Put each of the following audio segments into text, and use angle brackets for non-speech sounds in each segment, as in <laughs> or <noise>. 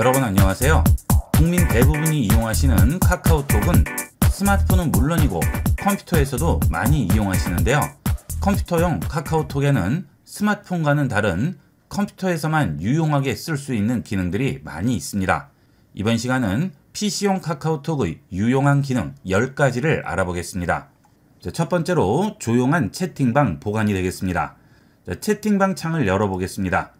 여러분 안녕하세요. 국민 대부분이 이용하시는 카카오톡은 스마트폰은 물론이고 컴퓨터에서도 많이 이용하시는데요. 컴퓨터용 카카오톡에는 스마트폰과는 다른 컴퓨터에서만 유용하게 쓸 수 있는 기능들이 많이 있습니다. 이번 시간은 PC용 카카오톡의 유용한 기능 10가지를 알아보겠습니다. 첫 번째로 조용한 채팅방 보관이 되겠습니다. 채팅방 창을 열어보겠습니다.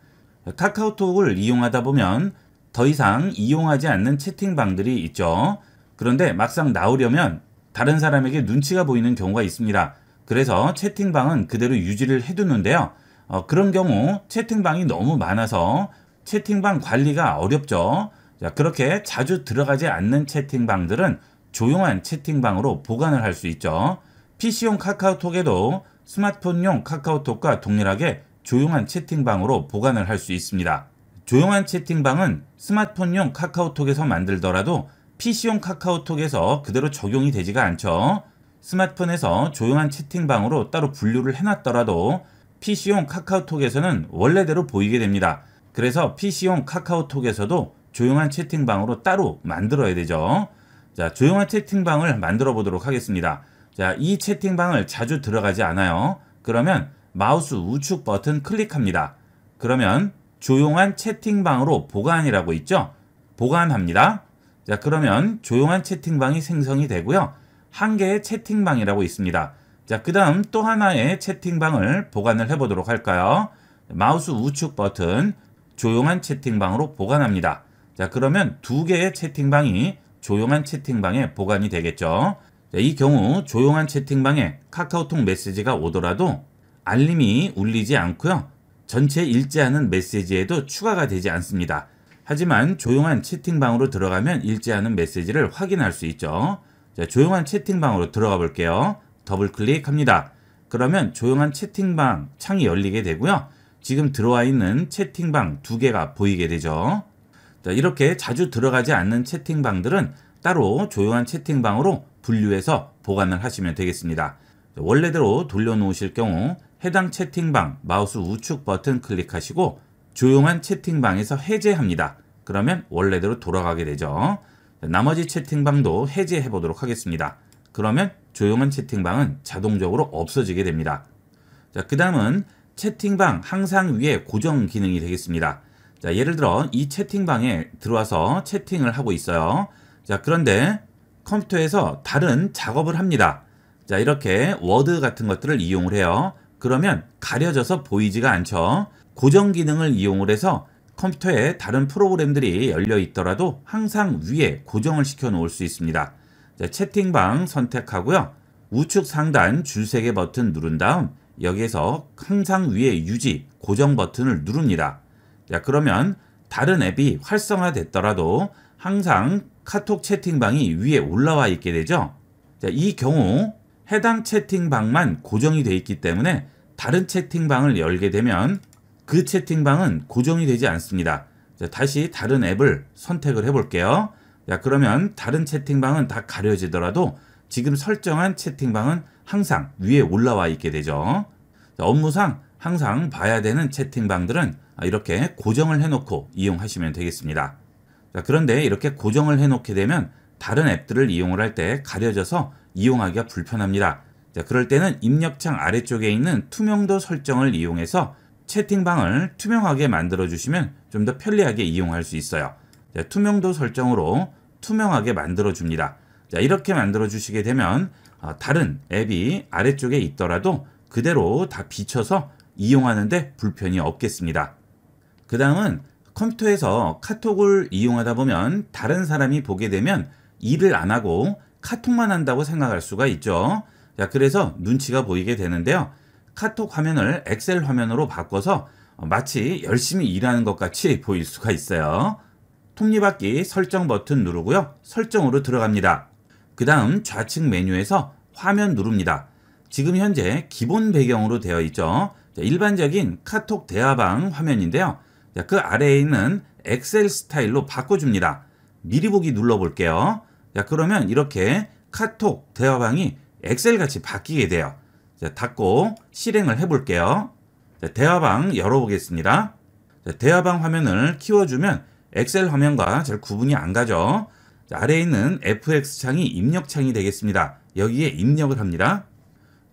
카카오톡을 이용하다 보면 더 이상 이용하지 않는 채팅방들이 있죠. 그런데 막상 나오려면 다른 사람에게 눈치가 보이는 경우가 있습니다. 그래서 채팅방은 그대로 유지를 해두는데요. 어, 그런 경우 채팅방이 너무 많아서 채팅방 관리가 어렵죠. 자, 그렇게 자주 들어가지 않는 채팅방들은 조용한 채팅방으로 보관을 할 수 있죠. PC용 카카오톡에도 스마트폰용 카카오톡과 동일하게 조용한 채팅방으로 보관을 할 수 있습니다. 조용한 채팅방은 스마트폰용 카카오톡에서 만들더라도 PC용 카카오톡에서 그대로 적용이 되지가 않죠. 스마트폰에서 조용한 채팅방으로 따로 분류를 해놨더라도 PC용 카카오톡에서는 원래대로 보이게 됩니다. 그래서 PC용 카카오톡에서도 조용한 채팅방으로 따로 만들어야 되죠. 자, 조용한 채팅방을 만들어 보도록 하겠습니다. 자, 이 채팅방을 자주 들어가지 않아요. 그러면 마우스 우측 버튼 클릭합니다. 그러면 조용한 채팅방으로 보관이라고 있죠? 보관합니다. 자, 그러면 조용한 채팅방이 생성이 되고요. 한 개의 채팅방이라고 있습니다. 자, 그 다음 또 하나의 채팅방을 보관을 해보도록 할까요? 마우스 우측 버튼 조용한 채팅방으로 보관합니다. 자, 그러면 두 개의 채팅방이 조용한 채팅방에 보관이 되겠죠. 자, 이 경우 조용한 채팅방에 카카오톡 메시지가 오더라도 알림이 울리지 않고요. 전체 않은 메시지에도 추가가 되지 않습니다. 하지만 조용한 채팅방으로 들어가면 않은 메시지를 확인할 수 있죠. 자, 조용한 채팅방으로 들어가 볼게요. 더블 클릭합니다. 그러면 조용한 채팅방 창이 열리게 되고요. 지금 들어와 있는 채팅방 두 개가 보이게 되죠. 자, 이렇게 자주 들어가지 않는 채팅방들은 따로 조용한 채팅방으로 분류해서 보관을 하시면 되겠습니다. 원래대로 돌려놓으실 경우 해당 채팅방 마우스 우측 버튼 클릭하시고 조용한 채팅방에서 해제합니다. 그러면 원래대로 돌아가게 되죠. 나머지 채팅방도 해제해 보도록 하겠습니다. 그러면 조용한 채팅방은 자동적으로 없어지게 됩니다. 자, 그 다음은 채팅방 항상 위에 고정 기능이 되겠습니다. 자, 예를 들어 이 채팅방에 들어와서 채팅을 하고 있어요. 자, 그런데 컴퓨터에서 다른 작업을 합니다. 자, 이렇게 워드 같은 것들을 이용을 해요. 그러면 가려져서 보이지가 않죠. 고정 기능을 이용을 해서 컴퓨터에 다른 프로그램들이 열려 있더라도 항상 위에 고정을 시켜 놓을 수 있습니다. 자, 채팅방 선택하고요. 우측 상단 줄세개 버튼 누른 다음 여기에서 항상 위에 유지 고정 버튼을 누릅니다. 자, 그러면 다른 앱이 활성화됐더라도 항상 카톡 채팅방이 위에 올라와 있게 되죠. 자, 이 경우 해당 채팅방만 고정이 되어 있기 때문에 다른 채팅방을 열게 되면 그 채팅방은 고정이 되지 않습니다. 자, 다시 다른 앱을 선택을 해볼게요. 자, 그러면 다른 채팅방은 다 가려지더라도 지금 설정한 채팅방은 항상 위에 올라와 있게 되죠. 자, 업무상 항상 봐야 되는 채팅방들은 이렇게 고정을 해놓고 이용하시면 되겠습니다. 자, 그런데 이렇게 고정을 해놓게 되면 다른 앱들을 이용을 할 때 가려져서 이용하기가 불편합니다. 자, 그럴 때는 입력창 아래쪽에 있는 투명도 설정을 이용해서 채팅방을 투명하게 만들어 주시면 좀 더 편리하게 이용할 수 있어요. 자, 투명도 설정으로 투명하게 만들어 줍니다. 자, 이렇게 만들어 주시게 되면 어, 다른 앱이 아래쪽에 있더라도 그대로 다 비춰서 이용하는데 불편이 없겠습니다. 그 다음은 컴퓨터에서 카톡을 이용하다 보면 다른 사람이 보게 되면 일을 안 하고 카톡만 한다고 생각할 수가 있죠. 자, 그래서 눈치가 보이게 되는데요. 카톡 화면을 엑셀 화면으로 바꿔서 마치 열심히 일하는 것 같이 <laughs> 보일 수가 있어요. 톱니바퀴 설정 버튼 누르고요. 설정으로 들어갑니다. 그 다음 좌측 메뉴에서 화면 누릅니다. 지금 현재 기본 배경으로 되어 있죠. 자, 일반적인 카톡 대화방 화면인데요. 자, 그 아래에 있는 엑셀 스타일로 바꿔줍니다. 미리 보기 눌러볼게요. 자, 그러면 이렇게 카톡 대화방이 엑셀 같이 바뀌게 돼요. 자, 닫고 실행을 해볼게요. 자, 대화방 열어보겠습니다. 자, 대화방 화면을 키워주면 엑셀 화면과 잘 구분이 안 가죠. 자, 아래에 있는 FX 창이 입력 창이 되겠습니다. 여기에 입력을 합니다.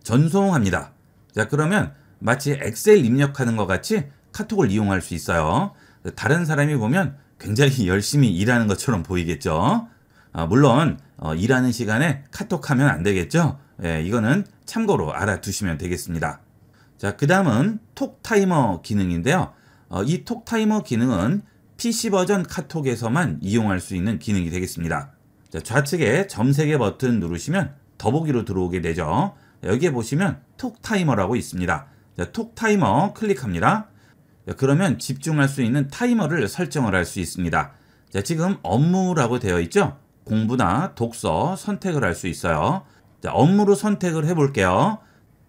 전송합니다. 자, 그러면 마치 엑셀 입력하는 것 같이 카톡을 이용할 수 있어요. 다른 사람이 보면 굉장히 <laughs> 열심히 일하는 것처럼 보이겠죠. 아, 물론 어, 일하는 시간에 카톡하면 안 되겠죠. 예, 이거는 참고로 알아두시면 되겠습니다. 자, 그 다음은 톡 타이머 기능인데요. 어, 이 톡 타이머 기능은 PC 버전 카톡에서만 이용할 수 있는 기능이 되겠습니다. 자, 좌측에 점 3개 버튼 누르시면 더보기로 들어오게 되죠. 여기에 보시면 톡 타이머라고 있습니다. 자, 톡 타이머 클릭합니다. 자, 그러면 집중할 수 있는 타이머를 설정을 할 수 있습니다. 자, 지금 업무라고 되어 있죠? 공부나 독서 선택을 할 수 있어요. 자, 업무로 선택을 해볼게요.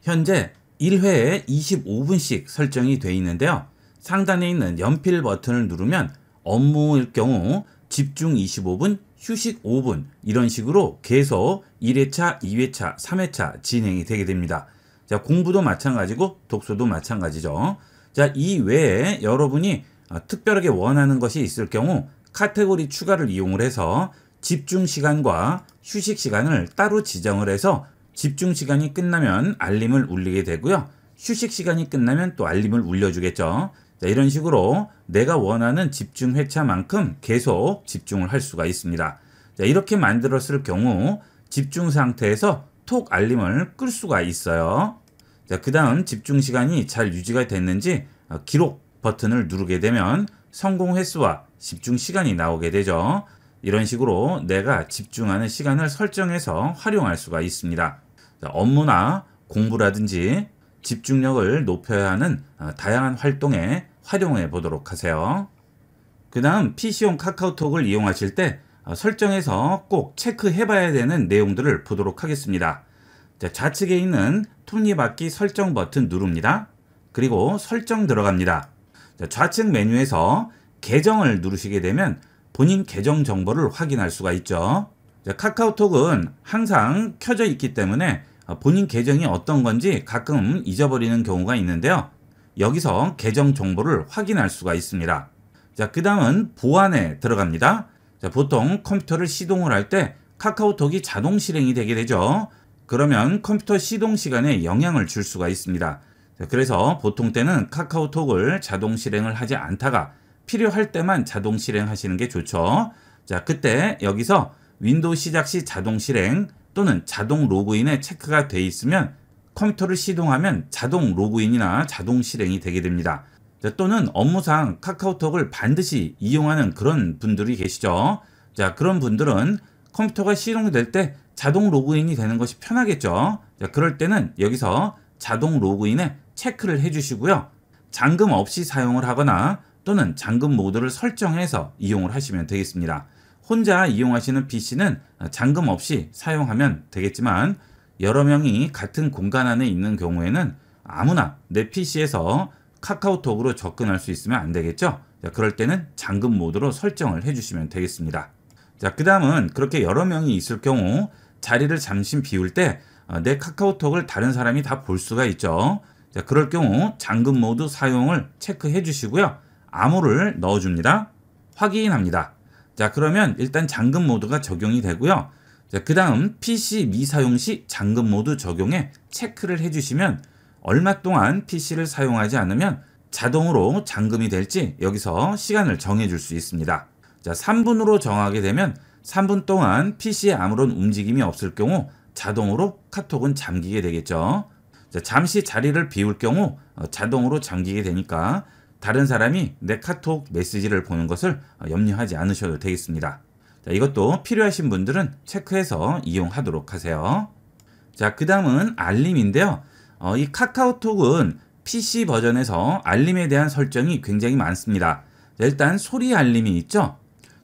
현재 1회에 25분씩 설정이 되어 있는데요. 상단에 있는 연필 버튼을 누르면 업무일 경우 집중 25분, 휴식 5분 이런 식으로 계속 1회차, 2회차, 3회차 진행이 되게 됩니다. 자, 공부도 마찬가지고 독서도 마찬가지죠. 자, 이 외에 여러분이 어, 특별하게 원하는 것이 있을 경우 카테고리 추가를 이용을 해서 집중 시간과 휴식 시간을 따로 지정을 해서 집중 시간이 끝나면 알림을 울리게 되고요. 휴식 시간이 끝나면 또 알림을 울려주겠죠. 자, 이런 식으로 내가 원하는 집중 회차만큼 계속 집중을 할 수가 있습니다. 자, 이렇게 만들었을 경우 집중 상태에서 톡 알림을 끌 수가 있어요. 자, 그 다음 집중 시간이 잘 유지가 됐는지 어, 기록 버튼을 누르게 되면 성공 횟수와 집중 시간이 나오게 되죠. 이런 식으로 내가 집중하는 시간을 설정해서 활용할 수가 있습니다. 자, 업무나 공부라든지 집중력을 높여야 하는 어, 다양한 활동에 활용해 보도록 하세요. 그 다음 PC용 카카오톡을 이용하실 때 어, 설정에서 꼭 체크해 봐야 되는 내용들을 보도록 하겠습니다. 자, 좌측에 있는 톱니바퀴 설정 버튼 누릅니다. 그리고 설정 들어갑니다. 자, 좌측 메뉴에서 계정을 누르시게 되면 본인 계정 정보를 확인할 수가 있죠. 자, 카카오톡은 항상 켜져 있기 때문에 어, 본인 계정이 어떤 건지 가끔 잊어버리는 경우가 있는데요. 여기서 계정 정보를 확인할 수가 있습니다. 자, 그 다음은 보안에 들어갑니다. 자, 보통 컴퓨터를 시동을 할 때 카카오톡이 자동 실행이 되게 되죠. 그러면 컴퓨터 시동 시간에 영향을 줄 수가 있습니다. 자, 그래서 보통 때는 카카오톡을 자동 실행을 하지 않다가 필요할 때만 자동 실행하시는 게 좋죠. 자, 그때 여기서 윈도우 시작 시 자동 실행 또는 자동 로그인에 체크가 돼 있으면 컴퓨터를 시동하면 자동 로그인이나 자동 실행이 되게 됩니다. 자, 또는 업무상 카카오톡을 반드시 이용하는 그런 분들이 계시죠. 자, 그런 분들은 컴퓨터가 시동될 때 자동 로그인이 되는 것이 편하겠죠. 자, 그럴 때는 여기서 자동 로그인에 체크를 해주시고요. 잠금 없이 사용을 하거나 또는 잠금 모드를 설정해서 이용을 하시면 되겠습니다. 혼자 이용하시는 PC는 잠금 없이 사용하면 되겠지만 여러 명이 같은 공간 안에 있는 경우에는 아무나 내 PC에서 카카오톡으로 접근할 수 있으면 안 되겠죠? 자, 그럴 때는 잠금 모드로 설정을 해주시면 되겠습니다. 자, 그 다음은 그렇게 여러 명이 있을 경우 자리를 잠시 비울 때내 어, 카카오톡을 다른 사람이 다 볼 수가 있죠. 자, 그럴 경우 잠금 모드 사용을 체크해 주시고요. 암호를 넣어줍니다. 확인합니다. 자, 그러면 일단 잠금 모드가 적용이 되고요. 자, 그 다음 PC 미사용 시 잠금 모드 적용에 체크를 해주시면 얼마 동안 PC를 사용하지 않으면 자동으로 잠금이 될지 여기서 시간을 정해줄 수 있습니다. 자, 3분으로 정하게 되면 3분 동안 PC에 아무런 움직임이 없을 경우 자동으로 카톡은 잠기게 되겠죠. 자, 잠시 자리를 비울 경우 어, 자동으로 잠기게 되니까 다른 사람이 내 카톡 메시지를 보는 것을 염려하지 않으셔도 되겠습니다. 자, 이것도 필요하신 분들은 체크해서 이용하도록 하세요. 자, 그 다음은 알림인데요. 어, 이 카카오톡은 PC 버전에서 알림에 대한 설정이 굉장히 많습니다. 자, 일단 소리 알림이 있죠.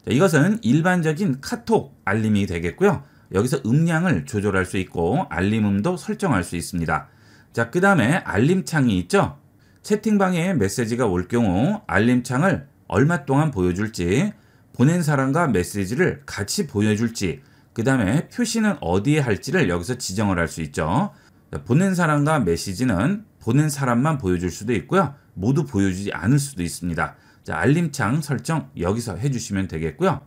자, 이것은 일반적인 카톡 알림이 되겠고요. 여기서 음량을 조절할 수 있고 알림음도 설정할 수 있습니다. 자, 그 다음에 알림창이 있죠. 채팅방에 메시지가 올 경우 알림창을 얼마 동안 보여줄지, 보낸 사람과 메시지를 같이 보여줄지, 그 다음에 표시는 어디에 할지를 여기서 지정을 할 수 있죠. 보낸 사람과 메시지는 보낸 사람만 보여줄 수도 있고요. 모두 보여주지 않을 수도 있습니다. 자, 알림창 설정 여기서 해주시면 되겠고요.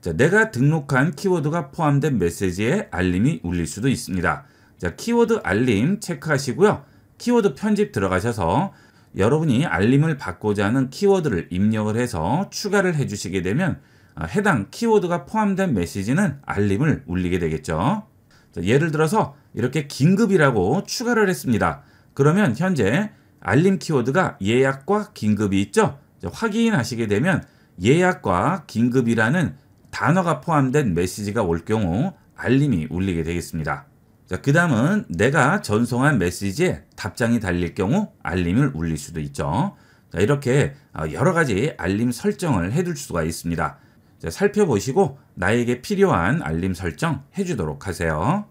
자, 내가 등록한 키워드가 포함된 메시지에 알림이 울릴 수도 있습니다. 자, 키워드 알림 체크하시고요. 키워드 편집 들어가셔서 여러분이 알림을 받고자 하는 키워드를 입력을 해서 추가를 해주시게 되면 아, 해당 키워드가 포함된 메시지는 알림을 울리게 되겠죠. 자, 예를 들어서 이렇게 긴급이라고 추가를 했습니다. 그러면 현재 알림 키워드가 예약과 긴급이 있죠. 자, 확인하시게 되면 예약과 긴급이라는 단어가 포함된 메시지가 올 경우 알림이 울리게 되겠습니다. 자, 그 다음은 내가 전송한 메시지에 답장이 달릴 경우 알림을 울릴 수도 있죠. 자, 이렇게 어, 여러 가지 알림 설정을 해둘 수가 있습니다. 자, 살펴보시고 나에게 필요한 알림 설정 해주도록 하세요.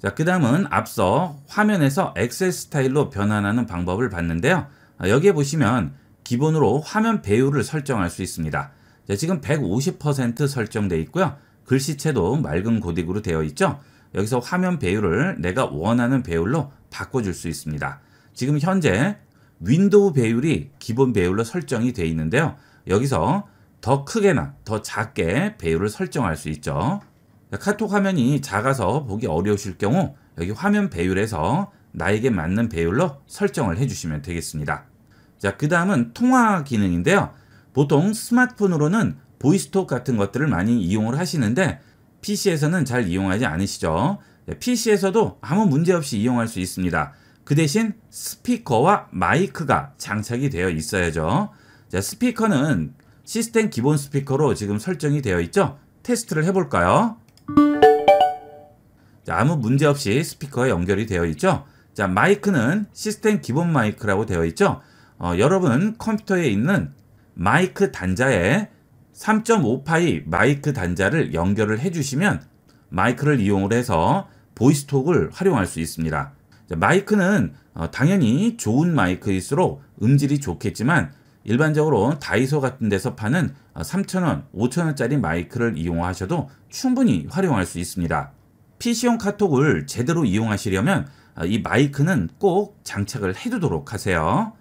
자, 그 다음은 앞서 화면에서 엑셀 스타일로 변환하는 방법을 봤는데요. 아, 여기에 보시면 기본으로 화면 배율을 설정할 수 있습니다. 자, 지금 150% 설정되어 있고요. 글씨체도 맑은 고딕으로 되어 있죠. 여기서 화면 배율을 내가 원하는 배율로 바꿔줄 수 있습니다. 지금 현재 윈도우 배율이 기본 배율로 설정이 되어 있는데요. 여기서 더 크게나 더 작게 배율을 설정할 수 있죠. 카톡 화면이 작아서 보기 어려우실 경우 여기 화면 배율에서 나에게 맞는 배율로 설정을 해주시면 되겠습니다. 자, 그 다음은 통화 기능인데요. 보통 스마트폰으로는 보이스톡 같은 것들을 많이 이용을 하시는데 PC에서는 잘 이용하지 않으시죠. PC에서도 아무 문제 없이 이용할 수 있습니다. 그 대신 스피커와 마이크가 장착이 되어 있어야죠. 자, 스피커는 시스템 기본 스피커로 지금 설정이 되어 있죠. 테스트를 해볼까요? 자, 아무 문제 없이 스피커에 연결이 되어 있죠. 자, 마이크는 시스템 기본 마이크라고 되어 있죠. 어, 여러분 컴퓨터에 있는 마이크 단자에 3.5파이 마이크 단자를 연결을 해주시면 마이크를 이용을 해서 보이스톡을 활용할 수 있습니다. 마이크는 어, 당연히 좋은 마이크일수록 음질이 좋겠지만 일반적으로 다이소 같은 데서 파는 3,000원, 어, 5,000원짜리 마이크를 이용하셔도 충분히 활용할 수 있습니다. PC용 카톡을 제대로 이용하시려면 어, 이 마이크는 꼭 장착을 해두도록 하세요.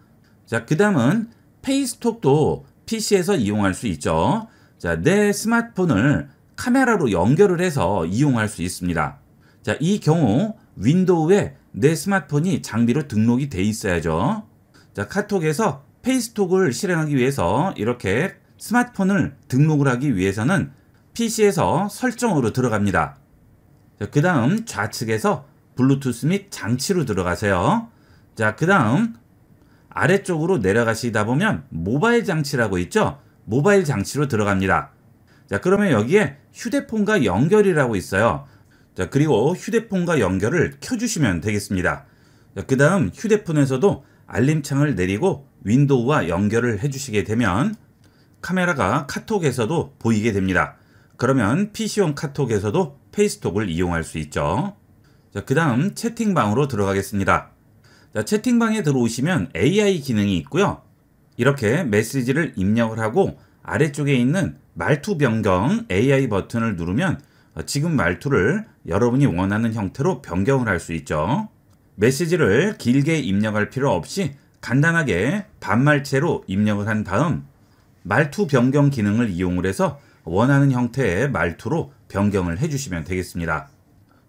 자, 그 다음은 페이스톡도 PC에서 이용할 수 있죠. 자, 내 스마트폰을 카메라로 연결을 해서 이용할 수 있습니다. 자, 이 경우 윈도우에 내 스마트폰이 장비로 등록이 돼 있어야죠. 자, 카톡에서 페이스톡을 실행하기 위해서 이렇게 스마트폰을 등록을 하기 위해서는 PC에서 설정으로 들어갑니다. 그 다음 좌측에서 블루투스 및 장치로 들어가세요. 자, 그 다음 아래쪽으로 내려가시다 보면 모바일 장치라고 있죠? 모바일 장치로 들어갑니다. 자, 그러면 여기에 휴대폰과 연결이라고 있어요. 자, 그리고 휴대폰과 연결을 켜주시면 되겠습니다. 그 다음 휴대폰에서도 알림창을 내리고 윈도우와 연결을 해주시게 되면 카메라가 카톡에서도 보이게 됩니다. 그러면 PC용 카톡에서도 페이스톡을 이용할 수 있죠. 자, 그 다음 채팅방으로 들어가겠습니다. 자, 채팅방에 들어오시면 AI 기능이 있고요. 이렇게 메시지를 입력을 하고 아래쪽에 있는 말투 변경 AI 버튼을 누르면 지금 말투를 여러분이 원하는 형태로 변경을 할 수 있죠. 메시지를 길게 입력할 필요 없이 간단하게 반말체로 입력을 한 다음 말투 변경 기능을 이용을 해서 원하는 형태의 말투로 변경을 해주시면 되겠습니다.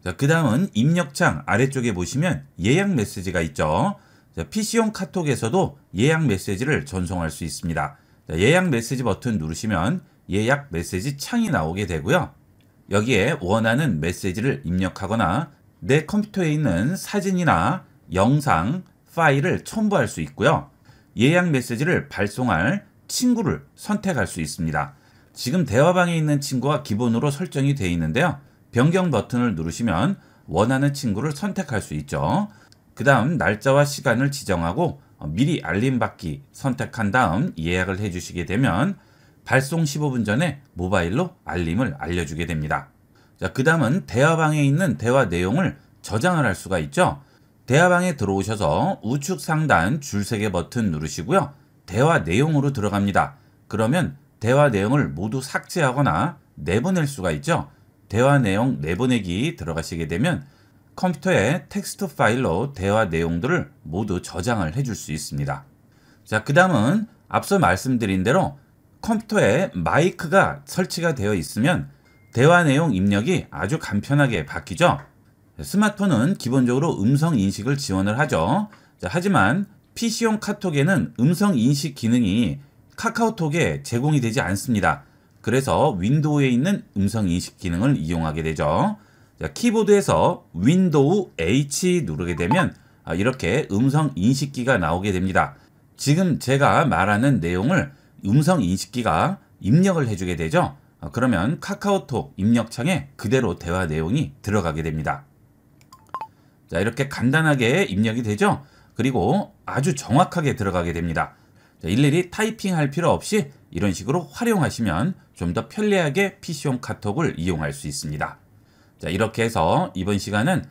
자, 그 다음은 입력창 아래쪽에 보시면 예약 메시지가 있죠. 자, PC용 카톡에서도 예약 메시지를 전송할 수 있습니다. 자, 예약 메시지 버튼 누르시면 예약 메시지 창이 나오게 되고요. 여기에 원하는 메시지를 입력하거나 내 컴퓨터에 있는 사진이나 영상, 파일을 첨부할 수 있고요. 예약 메시지를 발송할 친구를 선택할 수 있습니다. 지금 대화방에 있는 친구가 기본으로 설정이 되어 있는데요. 변경 버튼을 누르시면 원하는 친구를 선택할 수 있죠. 그 다음 날짜와 시간을 지정하고 미리 알림 받기 선택한 다음 예약을 해주시게 되면 발송 15분 전에 모바일로 알림을 알려주게 됩니다. 자, 그 다음은 대화방에 있는 대화 내용을 저장을 할 수가 있죠. 대화방에 들어오셔서 우측 상단 줄세개 버튼 누르시고요. 대화 내용으로 들어갑니다. 그러면 대화 내용을 모두 삭제하거나 내보낼 수가 있죠. 대화 내용 내보내기 들어가시게 되면 컴퓨터에 텍스트 파일로 대화 내용들을 모두 저장을 해줄 수 있습니다. 자, 그 다음은 앞서 말씀드린 대로 컴퓨터에 마이크가 설치가 되어 있으면 대화 내용 입력이 아주 간편하게 바뀌죠. 스마트폰은 기본적으로 음성 인식을 지원을 하죠. 하지만 PC용 카톡에는 음성 인식 기능이 카카오톡에 제공이 되지 않습니다. 그래서 윈도우에 있는 음성 인식 기능을 이용하게 되죠. 키보드에서 윈도우 H 누르게 되면 아, 이렇게 음성 인식기가 나오게 됩니다. 지금 제가 말하는 내용을 음성 인식기가 입력을 해주게 되죠. 아, 그러면 카카오톡 입력창에 그대로 대화 내용이 들어가게 됩니다. 자, 이렇게 간단하게 입력이 되죠. 그리고 아주 정확하게 들어가게 됩니다. 자, 일일이 타이핑할 필요 없이 이런 식으로 활용하시면 좀 더 편리하게 PC용 카톡을 이용할 수 있습니다. 자, 이렇게 해서 이번 시간은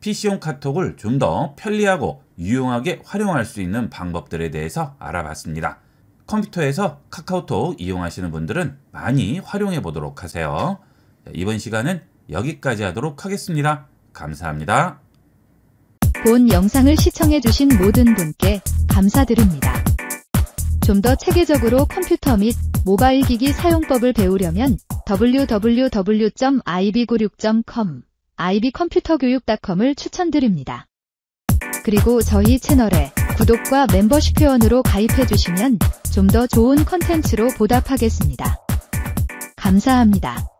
PC용 카톡을 좀 더 편리하고 유용하게 활용할 수 있는 방법들에 대해서 알아봤습니다. 컴퓨터에서 카카오톡 이용하시는 분들은 많이 활용해 보도록 하세요. 자, 이번 시간은 여기까지 하도록 하겠습니다. 감사합니다. 본 영상을 시청해 주신 모든 분께 감사드립니다. 좀 더 체계적으로 컴퓨터 및 모바일 기기 사용법을 배우려면 www.ib96.com, ib컴퓨터교육.com을 추천드립니다. 그리고 저희 채널에 구독과 멤버십 회원으로 가입해 주시면 좀 더 좋은 컨텐츠로 보답하겠습니다. 감사합니다.